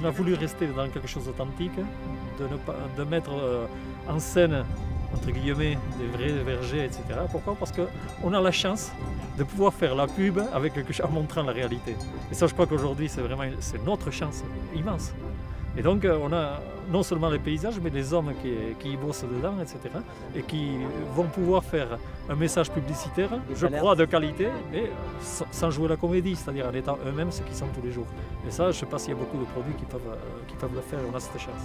On a voulu rester dans quelque chose d'authentique, de, mettre euh, en scène, entre guillemets, des vrais vergers, etc. Pourquoi? Parce qu'on a la chance de pouvoir faire la pub avec quelque chose, en montrant la réalité. Et ça, je crois qu'aujourd'hui, c'est vraiment c'est notre chance immense. Et donc, euh, on a non seulement les paysages, mais les hommes qui, qui y bossent dedans, etc. Et qui vont pouvoir faire un message publicitaire, je crois, de qualité, mais sans sans jouer la comédie, c'est-à-dire en étant eux-mêmes ce qu'ils sont tous les jours. Et ça, je ne sais pas s'il y a beaucoup de produits qui peuvent, euh, qui peuvent le faire, on a cette chance.